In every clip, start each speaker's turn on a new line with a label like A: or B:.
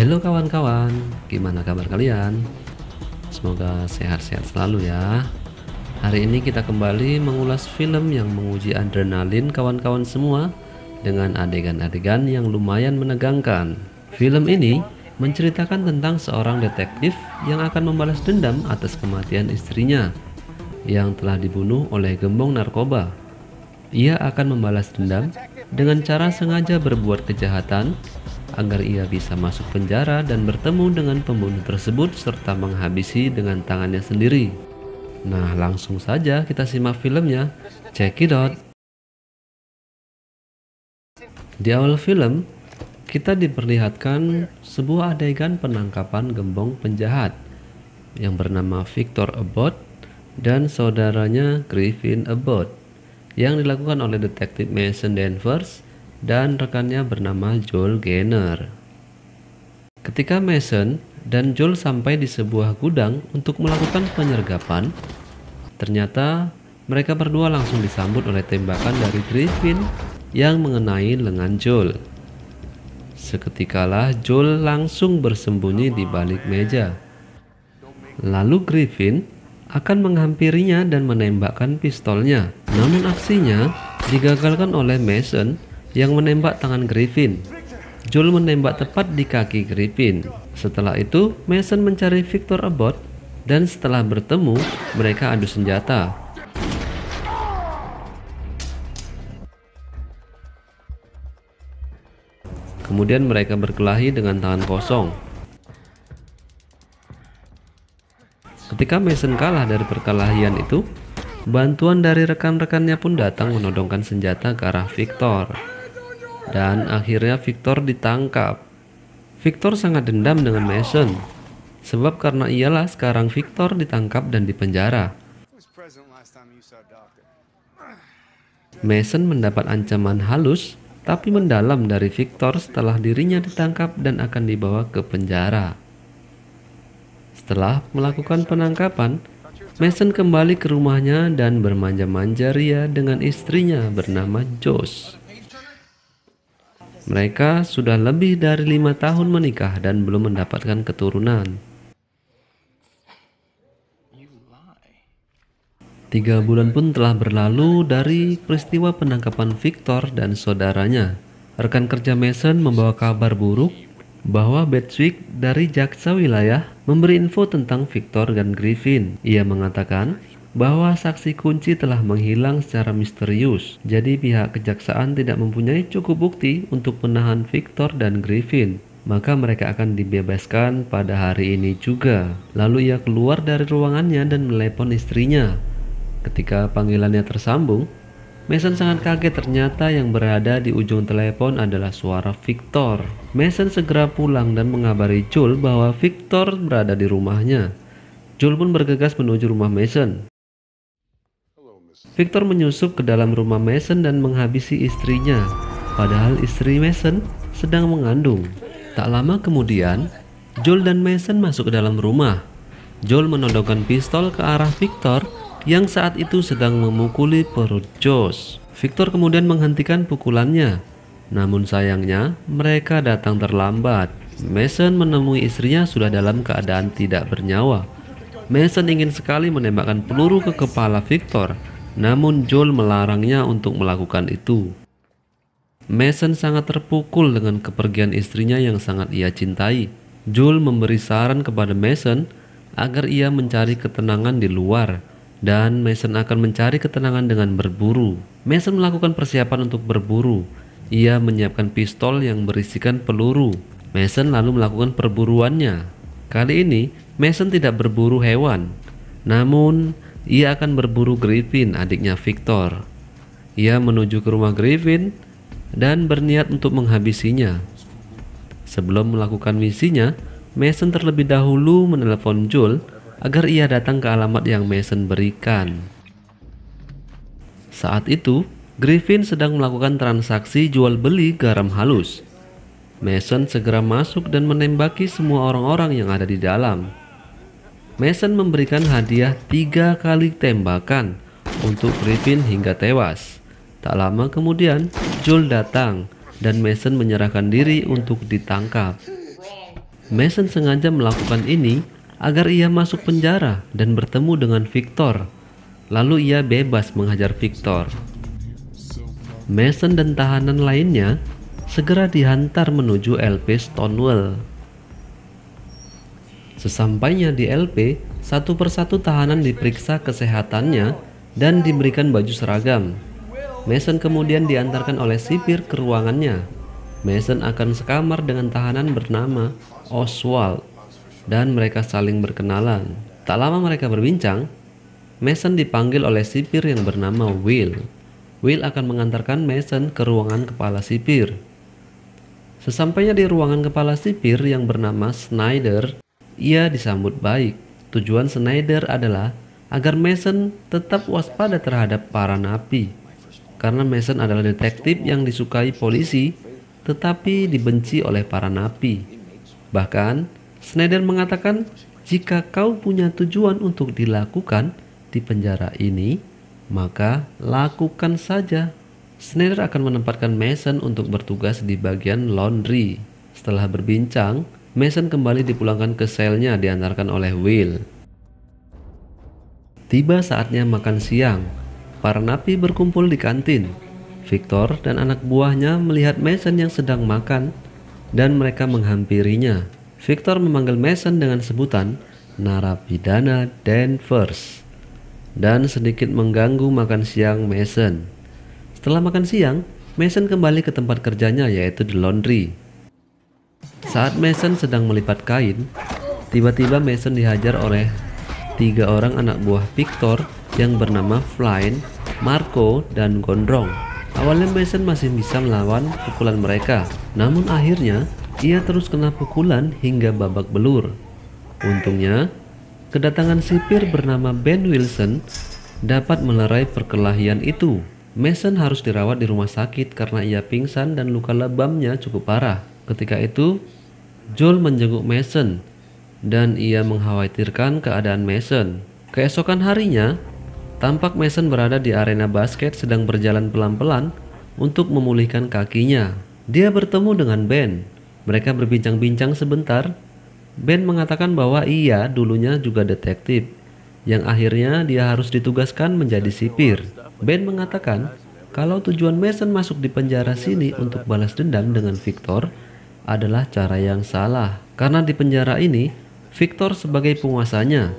A: Halo kawan-kawan, gimana kabar kalian? Semoga sehat-sehat selalu ya. Hari ini kita kembali mengulas film yang menguji adrenalin kawan-kawan semua dengan adegan-adegan yang lumayan menegangkan. Film ini menceritakan tentang seorang detektif yang akan membalas dendam atas kematian istrinya yang telah dibunuh oleh gembong narkoba. Ia akan membalas dendam dengan cara sengaja berbuat kejahatan agar ia bisa masuk penjara dan bertemu dengan pembunuh tersebut serta menghabisi dengan tangannya sendiri. Nah, langsung saja kita simak filmnya. Check it out. Di awal film, kita diperlihatkan sebuah adegan penangkapan gembong penjahat yang bernama Victor Abbott dan saudaranya Griffin Abbott yang dilakukan oleh detektif Mason Danvers dan rekannya bernama Joel Gaynor. Ketika Mason dan Joel sampai di sebuah gudang untuk melakukan penyergapan. Ternyata mereka berdua langsung disambut oleh tembakan dari Griffin yang mengenai lengan Joel. Seketikalah Joel langsung bersembunyi di balik meja. Lalu Griffin akan menghampirinya dan menembakkan pistolnya. Namun aksinya digagalkan oleh Mason yang menembak tangan Griffin. Joel menembak tepat di kaki Griffin. Setelah itu, Mason mencari Victor Abbott dan setelah bertemu, mereka adu senjata. Kemudian mereka berkelahi dengan tangan kosong. Ketika Mason kalah dari perkelahian itu, bantuan dari rekan-rekannya pun datang menodongkan senjata ke arah Victor. Dan akhirnya Victor ditangkap. Victor sangat dendam dengan Mason, sebab karena ialah sekarang Victor ditangkap dan dipenjara. Mason mendapat ancaman halus tapi mendalam dari Victor setelah dirinya ditangkap dan akan dibawa ke penjara. Setelah melakukan penangkapan, Mason kembali ke rumahnya dan bermanja-manja ria dengan istrinya bernama Josh. Mereka sudah lebih dari lima tahun menikah dan belum mendapatkan keturunan. Tiga bulan pun telah berlalu dari peristiwa penangkapan Victor dan saudaranya. Rekan kerja Mason membawa kabar buruk bahwa Bedswick dari jaksa wilayah memberi info tentang Victor dan Griffin. Ia mengatakan bahwa saksi kunci telah menghilang secara misterius. Jadi pihak kejaksaan tidak mempunyai cukup bukti untuk menahan Victor dan Griffin. Maka mereka akan dibebaskan pada hari ini juga. Lalu ia keluar dari ruangannya dan melepon istrinya. Ketika panggilannya tersambung, Mason sangat kaget ternyata yang berada di ujung telepon adalah suara Victor. Mason segera pulang dan mengabari Joel bahwa Victor berada di rumahnya. Joel pun bergegas menuju rumah Mason. Victor menyusup ke dalam rumah Mason dan menghabisi istrinya, padahal istri Mason sedang mengandung. Tak lama kemudian, Joel dan Mason masuk ke dalam rumah. Joel menodongkan pistol ke arah Victor yang saat itu sedang memukuli perut Josh. Victor kemudian menghentikan pukulannya. Namun sayangnya, mereka datang terlambat. Mason menemui istrinya sudah dalam keadaan tidak bernyawa. Mason ingin sekali menembakkan peluru ke kepala Victor, namun Joel melarangnya untuk melakukan itu. Mason sangat terpukul dengan kepergian istrinya yang sangat ia cintai. Joel memberi saran kepada Mason agar ia mencari ketenangan di luar dan Mason akan mencari ketenangan dengan berburu. Mason melakukan persiapan untuk berburu. Ia menyiapkan pistol yang berisikan peluru. Mason lalu melakukan perburuannya. Kali ini Mason tidak berburu hewan, namun ia akan berburu Griffin, adiknya Victor. Ia menuju ke rumah Griffin dan berniat untuk menghabisinya. Sebelum melakukan misinya, Mason terlebih dahulu menelepon Joel agar ia datang ke alamat yang Mason berikan. Saat itu, Griffin sedang melakukan transaksi jual beli garam halus. Mason segera masuk dan menembaki semua orang-orang yang ada di dalam. Mason memberikan hadiah tiga kali tembakan untuk Griffin hingga tewas. Tak lama kemudian, Joel datang dan Mason menyerahkan diri untuk ditangkap. Mason sengaja melakukan ini agar ia masuk penjara dan bertemu dengan Victor. Lalu ia bebas menghajar Victor. Mason dan tahanan lainnya segera dihantar menuju LP Stonewall. Sesampainya di LP, satu persatu tahanan diperiksa kesehatannya dan diberikan baju seragam. Mason kemudian diantarkan oleh sipir ke ruangannya. Mason akan sekamar dengan tahanan bernama Oswald dan mereka saling berkenalan. Tak lama mereka berbincang, Mason dipanggil oleh sipir yang bernama Will. Will akan mengantarkan Mason ke ruangan kepala sipir. Sesampainya di ruangan kepala sipir yang bernama Snyder, ia disambut baik. Tujuan Snyder adalah agar Mason tetap waspada terhadap para napi. Karena Mason adalah detektif yang disukai polisi, tetapi dibenci oleh para napi. Bahkan, Snyder mengatakan, jika kau punya tujuan untuk dilakukan di penjara ini, maka lakukan saja. Snyder akan menempatkan Mason untuk bertugas di bagian laundry. Setelah berbincang, Mason kembali dipulangkan ke selnya diantarkan oleh Will. Tiba saatnya makan siang. Para napi berkumpul di kantin. Victor dan anak buahnya melihat Mason yang sedang makan dan mereka menghampirinya. Victor memanggil Mason dengan sebutan narapidana Danvers dan sedikit mengganggu makan siang Mason. Setelah makan siang, Mason kembali ke tempat kerjanya yaitu di laundry. Saat Mason sedang melipat kain, tiba-tiba Mason dihajar oleh tiga orang anak buah Victor yang bernama Flynn, Marco, dan Gondrong. Awalnya Mason masih bisa melawan pukulan mereka, namun akhirnya ia terus kena pukulan hingga babak belur. Untungnya, kedatangan sipir bernama Ben Wilson dapat melerai perkelahian itu. Mason harus dirawat di rumah sakit karena ia pingsan dan luka lebamnya cukup parah. Ketika itu, Joel menjenguk Mason dan ia mengkhawatirkan keadaan Mason. Keesokan harinya, tampak Mason berada di arena basket sedang berjalan pelan-pelan untuk memulihkan kakinya. Dia bertemu dengan Ben. Mereka berbincang-bincang sebentar. Ben mengatakan bahwa ia dulunya juga detektif, yang akhirnya dia harus ditugaskan menjadi sipir. Ben mengatakan kalau tujuan Mason masuk di penjara sini untuk balas dendam dengan Victor, adalah cara yang salah. Karena di penjara ini, Victor sebagai penguasanya.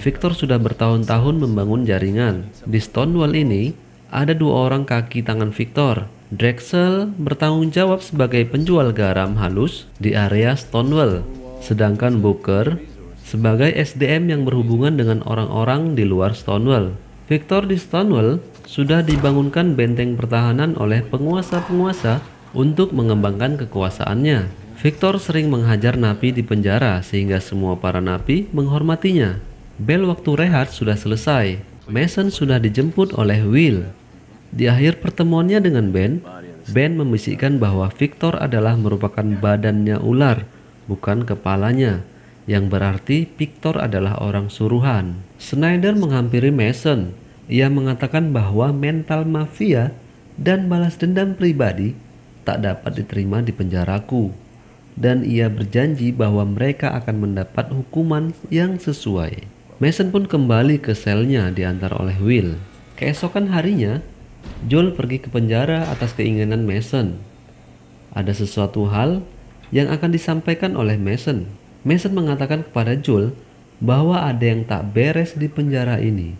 A: Victor sudah bertahun-tahun membangun jaringan. Di Stonewall ini, ada dua orang kaki tangan Victor. Drexel bertanggung jawab sebagai penjual garam halus di area Stonewall, sedangkan Booker sebagai SDM yang berhubungan dengan orang-orang di luar Stonewall. Victor di Stonewall sudah dibangunkan benteng pertahanan oleh penguasa-penguasa untuk mengembangkan kekuasaannya. Victor sering menghajar napi di penjara sehingga semua para napi menghormatinya. Bel waktu rehat sudah selesai. Mason sudah dijemput oleh Will. Di akhir pertemuannya dengan Ben, Ben membisikkan bahwa Victor adalah merupakan badannya ular, bukan kepalanya, yang berarti Victor adalah orang suruhan. Snyder menghampiri Mason. Ia mengatakan bahwa mental mafia dan balas dendam pribadi tak dapat diterima di penjaraku dan ia berjanji bahwa mereka akan mendapat hukuman yang sesuai. Mason pun kembali ke selnya diantar oleh Will. Keesokan harinya, Joel pergi ke penjara atas keinginan Mason. Ada sesuatu hal yang akan disampaikan oleh Mason. Mason mengatakan kepada Joel bahwa ada yang tak beres di penjara ini.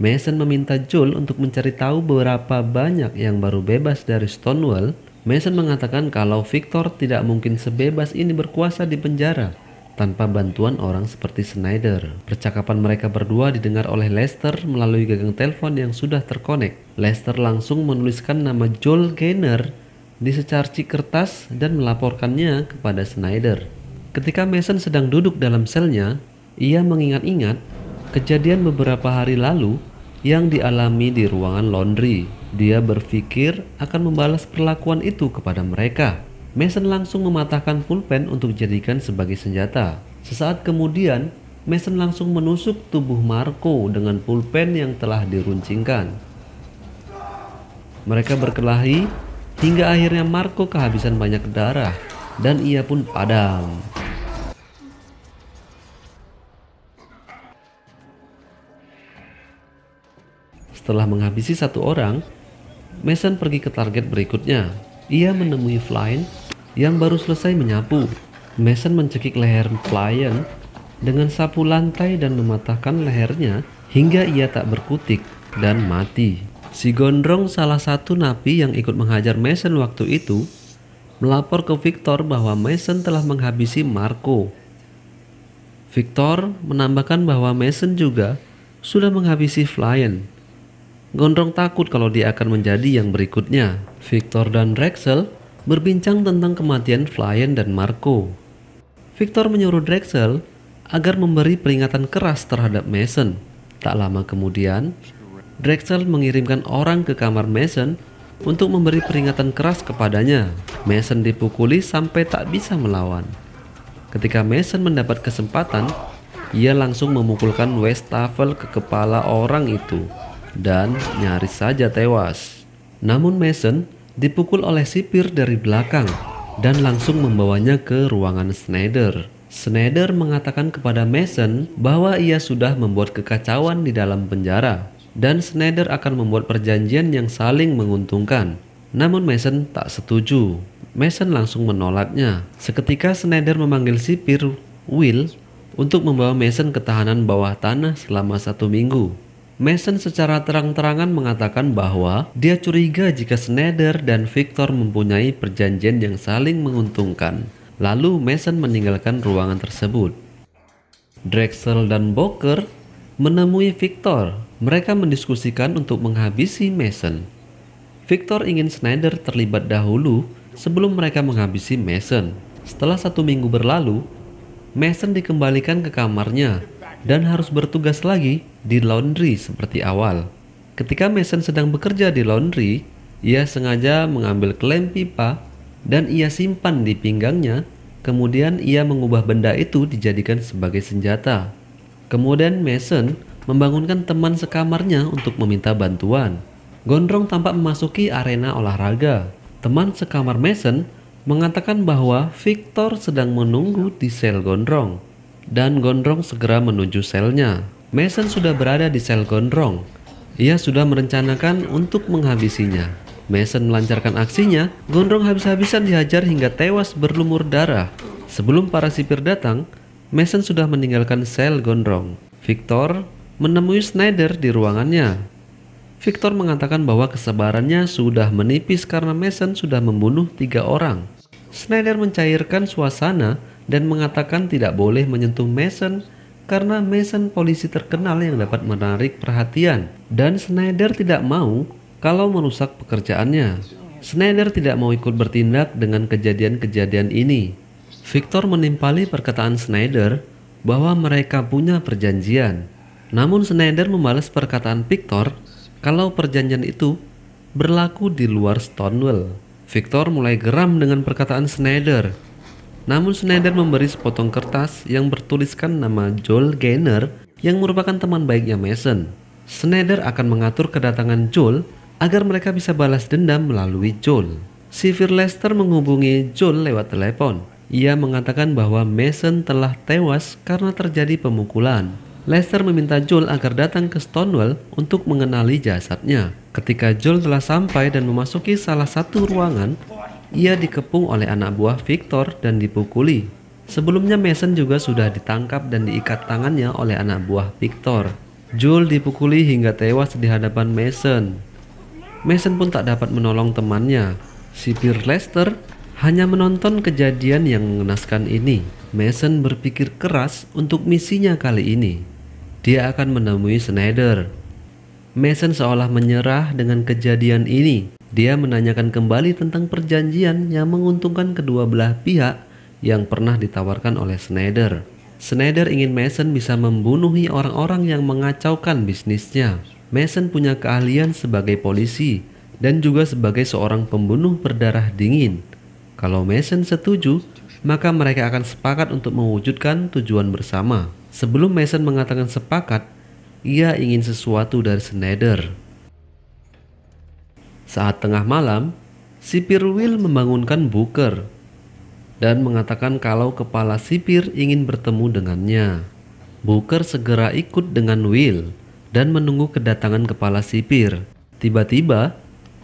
A: Mason meminta Joel untuk mencari tahu beberapa banyak yang baru bebas dari Stonewall Mason mengatakan kalau Victor tidak mungkin sebebas ini berkuasa di penjara tanpa bantuan orang seperti Snyder. Percakapan mereka berdua didengar oleh Lester melalui gagang telepon yang sudah terkonek. Lester langsung menuliskan nama Joel Gaynor di secarci kertas dan melaporkannya kepada Snyder. Ketika Mason sedang duduk dalam selnya, ia mengingat-ingat kejadian beberapa hari lalu yang dialami di ruangan laundry. Dia berpikir akan membalas perlakuan itu kepada mereka. Mason langsung mematahkan pulpen untuk dijadikan sebagai senjata. Sesaat kemudian, Mason langsung menusuk tubuh Marco dengan pulpen yang telah diruncingkan. Mereka berkelahi hingga akhirnya Marco kehabisan banyak darah dan ia pun padam. Setelah menghabisi satu orang, Mason pergi ke target berikutnya. Ia menemui Flynn yang baru selesai menyapu. Mason mencekik leher Flynn dengan sapu lantai dan mematahkan lehernya hingga ia tak berkutik dan mati. Si Gondrong salah satu napi yang ikut menghajar Mason waktu itu melapor ke Victor bahwa Mason telah menghabisi Marco Victor menambahkan bahwa Mason juga sudah menghabisi Flynn. Gondrong takut kalau dia akan menjadi yang berikutnya. Victor dan Drexel berbincang tentang kematian Flynn dan Marco. Victor menyuruh Drexel agar memberi peringatan keras terhadap Mason. Tak lama kemudian, Drexel mengirimkan orang ke kamar Mason untuk memberi peringatan keras kepadanya. Mason dipukuli sampai tak bisa melawan. Ketika Mason mendapat kesempatan, ia langsung memukulkan Westafel ke kepala orang itu dan nyaris saja tewas. Namun Mason dipukul oleh sipir dari belakang dan langsung membawanya ke ruangan Snyder. Snyder mengatakan kepada Mason bahwa ia sudah membuat kekacauan di dalam penjara dan Snyder akan membuat perjanjian yang saling menguntungkan. Namun Mason tak setuju. Mason langsung menolaknya. Seketika Snyder memanggil sipir Will untuk membawa Mason ke tahanan bawah tanah selama satu minggu. Mason secara terang-terangan mengatakan bahwa dia curiga jika Snyder dan Victor mempunyai perjanjian yang saling menguntungkan. Lalu Mason meninggalkan ruangan tersebut. Drexel dan Boker menemui Victor. Mereka mendiskusikan untuk menghabisi Mason. Victor ingin Snyder terlibat dahulu sebelum mereka menghabisi Mason. Setelah satu minggu berlalu, Mason dikembalikan ke kamarnya dan harus bertugas lagi di laundry seperti awal. Ketika Mason sedang bekerja di laundry, ia sengaja mengambil klem pipa dan ia simpan di pinggangnya. Kemudian ia mengubah benda itu dijadikan sebagai senjata. Kemudian Mason membangunkan teman sekamarnya untuk meminta bantuan. Gondrong tampak memasuki arena olahraga. Teman sekamar Mason mengatakan bahwa Victor sedang menunggu di sel Gondrong dan Gondrong segera menuju selnya. Mason sudah berada di sel Gondrong. Ia sudah merencanakan untuk menghabisinya. Mason melancarkan aksinya, Gondrong habis-habisan dihajar hingga tewas berlumur darah. Sebelum para sipir datang, Mason sudah meninggalkan sel Gondrong. Victor menemui Snyder di ruangannya. Victor mengatakan bahwa kesabarannya sudah menipis karena Mason sudah membunuh tiga orang. Snyder mencairkan suasana dan mengatakan tidak boleh menyentuh Mason karena Mason polisi terkenal yang dapat menarik perhatian dan Snyder tidak mau kalau merusak pekerjaannya. Snyder tidak mau ikut bertindak dengan kejadian-kejadian ini. Victor menimpali perkataan Snyder bahwa mereka punya perjanjian. Namun Snyder membalas perkataan Victor kalau perjanjian itu berlaku di luar Stonewall. Victor mulai geram dengan perkataan Snyder. Namun Snyder memberi sepotong kertas yang bertuliskan nama Joel Gaynor yang merupakan teman baiknya Mason. Snyder akan mengatur kedatangan Joel agar mereka bisa balas dendam melalui Joel. Sivir Lester menghubungi Joel lewat telepon. Ia mengatakan bahwa Mason telah tewas karena terjadi pemukulan. Lester meminta Joel agar datang ke Stonewall untuk mengenali jasadnya. Ketika Joel telah sampai dan memasuki salah satu ruangan, ia dikepung oleh anak buah Victor dan dipukuli. Sebelumnya Mason juga sudah ditangkap dan diikat tangannya oleh anak buah Victor. Joel dipukuli hingga tewas di hadapan Mason. Mason pun tak dapat menolong temannya. Sipir Lester hanya menonton kejadian yang mengenaskan ini. Mason berpikir keras untuk misinya kali ini dia akan menemui Snyder. Mason seolah menyerah dengan kejadian ini. Dia menanyakan kembali tentang perjanjian yang menguntungkan kedua belah pihak yang pernah ditawarkan oleh Snyder. Snyder ingin Mason bisa membunuhi orang-orang yang mengacaukan bisnisnya. Mason punya keahlian sebagai polisi dan juga sebagai seorang pembunuh berdarah dingin. Kalau Mason setuju, maka mereka akan sepakat untuk mewujudkan tujuan bersama. Sebelum Mason mengatakan sepakat, ia ingin sesuatu dari Snyder. Saat tengah malam, sipir Will membangunkan Booker dan mengatakan kalau kepala sipir ingin bertemu dengannya. Booker segera ikut dengan Will. dan menunggu kedatangan kepala sipir. Tiba-tiba,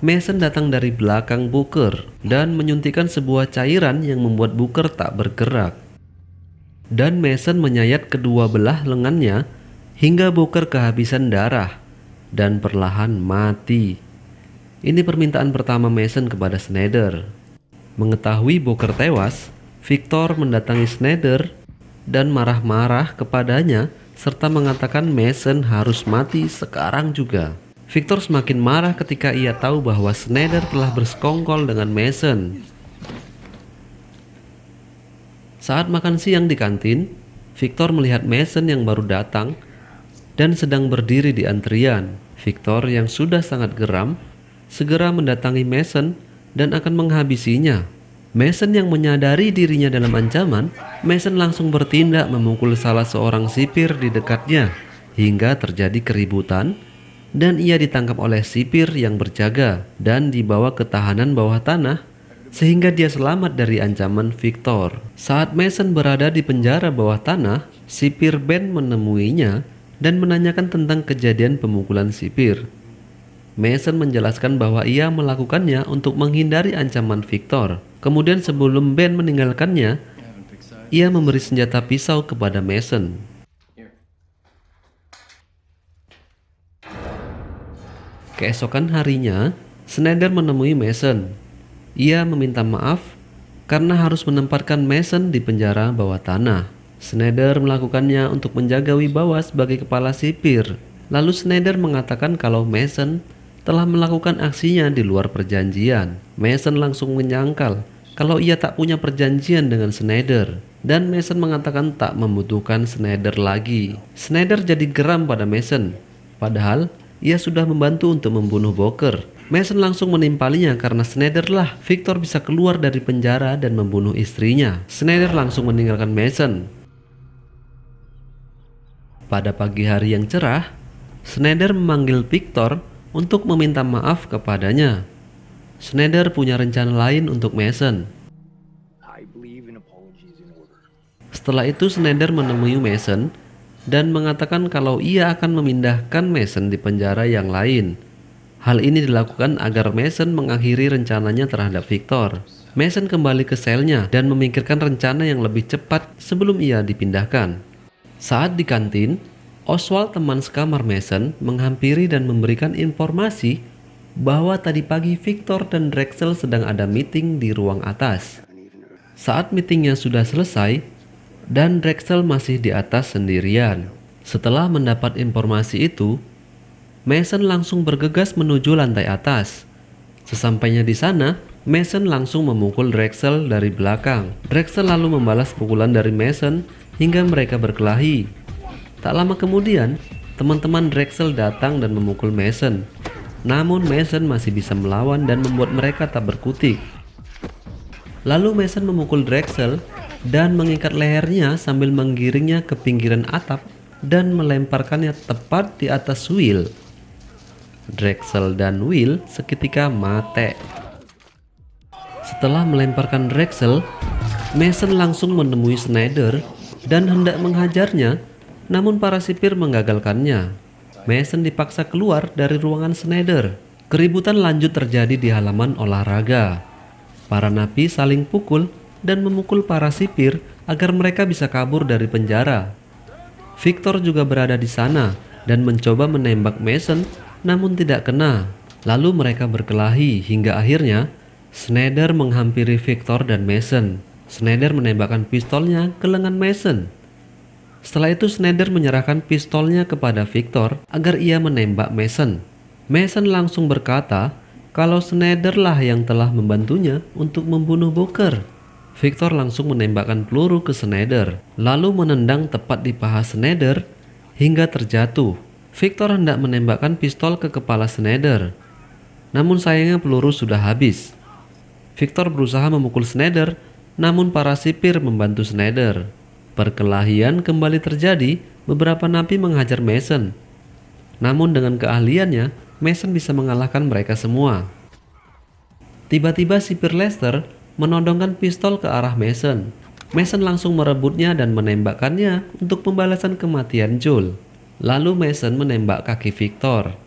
A: Mason datang dari belakang Booker dan menyuntikkan sebuah cairan yang membuat Booker tak bergerak. Dan Mason menyayat kedua belah lengannya hingga Booker kehabisan darah dan perlahan mati. Ini permintaan pertama Mason kepada Snyder. Mengetahui Booker tewas, Victor mendatangi Snyder dan marah-marah kepadanya serta mengatakan Mason harus mati sekarang juga. Victor semakin marah ketika ia tahu bahwa Snyder telah bersekongkol dengan Mason. Saat makan siang di kantin, Victor melihat Mason yang baru datang dan sedang berdiri di antrian. Victor yang sudah sangat geram segera mendatangi Mason dan akan menghabisinya. Mason yang menyadari dirinya dalam ancaman, Mason langsung bertindak memukul salah seorang sipir di dekatnya hingga terjadi keributan dan ia ditangkap oleh sipir yang berjaga dan dibawa ke tahanan bawah tanah sehingga dia selamat dari ancaman Victor. Saat Mason berada di penjara bawah tanah, sipir Ben menemuinya dan menanyakan tentang kejadian pemukulan sipir. Mason menjelaskan bahwa ia melakukannya untuk menghindari ancaman Victor. Kemudian sebelum Ben meninggalkannya, ia memberi senjata pisau kepada Mason. Keesokan harinya, Snyder menemui Mason. Ia meminta maaf karena harus menempatkan Mason di penjara bawah tanah. Snyder melakukannya untuk menjaga wibawa sebagai kepala sipir. Lalu Snyder mengatakan kalau Mason telah melakukan aksinya di luar perjanjian. Mason langsung menyangkal kalau ia tak punya perjanjian dengan Snyder dan Mason mengatakan tak membutuhkan Snyder lagi. Snyder jadi geram pada Mason. Padahal ia sudah membantu untuk membunuh Boker. Mason langsung menimpalinya karena Snyder lah Victor bisa keluar dari penjara dan membunuh istrinya. Snyder langsung meninggalkan Mason. Pada pagi hari yang cerah, Snyder memanggil Victor untuk meminta maaf kepadanya. Snyder punya rencana lain untuk Mason. Setelah itu Snyder menemui Mason dan mengatakan kalau ia akan memindahkan Mason di penjara yang lain. Hal ini dilakukan agar Mason mengakhiri rencananya terhadap Victor. Mason kembali ke selnya dan memikirkan rencana yang lebih cepat sebelum ia dipindahkan. Saat di kantin, Oswald teman sekamar Mason menghampiri dan memberikan informasi bahwa tadi pagi Victor dan Drexel sedang ada meeting di ruang atas. Saat meetingnya sudah selesai, dan Drexel masih di atas sendirian. Setelah mendapat informasi itu, Mason langsung bergegas menuju lantai atas. Sesampainya di sana, Mason langsung memukul Drexel dari belakang. Drexel lalu membalas pukulan dari Mason hingga mereka berkelahi. Tak lama kemudian, teman-teman Drexel datang dan memukul Mason. Namun Mason masih bisa melawan dan membuat mereka tak berkutik. Lalu Mason memukul Drexel dan mengikat lehernya sambil menggiringnya ke pinggiran atap dan melemparkannya tepat di atas Will. Drexel dan Will seketika mati. Setelah melemparkan Drexel, Mason langsung menemui Snyder dan hendak menghajarnya, namun para sipir menggagalkannya. Mason dipaksa keluar dari ruangan Snyder. Keributan lanjut terjadi di halaman olahraga. Para napi saling pukul dan memukul para sipir agar mereka bisa kabur dari penjara. Victor juga berada di sana dan mencoba menembak Mason namun tidak kena. Lalu mereka berkelahi hingga akhirnya Snyder menghampiri Victor dan Mason. Snyder menembakkan pistolnya ke lengan Mason. Setelah itu Snyder menyerahkan pistolnya kepada Victor agar ia menembak Mason. Mason langsung berkata kalau Snyder lah yang telah membantunya untuk membunuh Booker. Victor langsung menembakkan peluru ke Snyder, lalu menendang tepat di paha Snyder hingga terjatuh. Victor hendak menembakkan pistol ke kepala Snyder, namun sayangnya peluru sudah habis. Victor berusaha memukul Snyder, namun para sipir membantu Snyder. Perkelahian kembali terjadi, beberapa napi menghajar Mason. Namun dengan keahliannya, Mason bisa mengalahkan mereka semua. Tiba-tiba sipir Lester menodongkan pistol ke arah Mason. Mason langsung merebutnya dan menembakkannya untuk pembalasan kematian Joel. Lalu Mason menembak kaki Victor.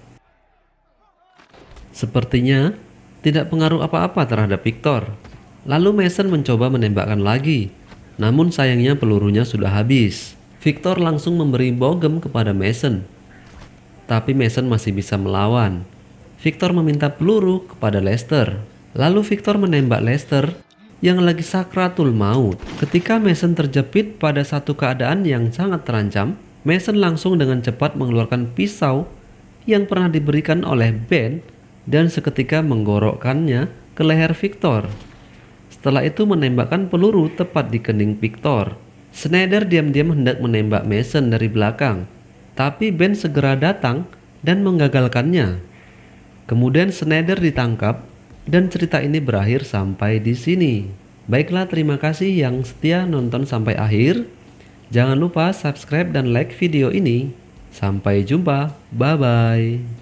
A: Sepertinya tidak pengaruh apa-apa terhadap Victor. Lalu Mason mencoba menembakkan lagi, namun sayangnya pelurunya sudah habis. Victor langsung memberi bogem kepada Mason. Tapi Mason masih bisa melawan. Victor meminta peluru kepada Lester. Lalu Victor menembak Lester yang lagi sakratul maut. Ketika Mason terjepit pada satu keadaan yang sangat terancam, Mason langsung dengan cepat mengeluarkan pisau yang pernah diberikan oleh Ben dan seketika menggorokkannya ke leher Victor. Setelah itu menembakkan peluru tepat di kening Victor. Schneider diam-diam hendak menembak Mason dari belakang, tapi Ben segera datang dan menggagalkannya. Kemudian Schneider ditangkap dan cerita ini berakhir sampai di sini. Baiklah, terima kasih yang setia nonton sampai akhir. Jangan lupa subscribe dan like video ini. Sampai jumpa, bye bye.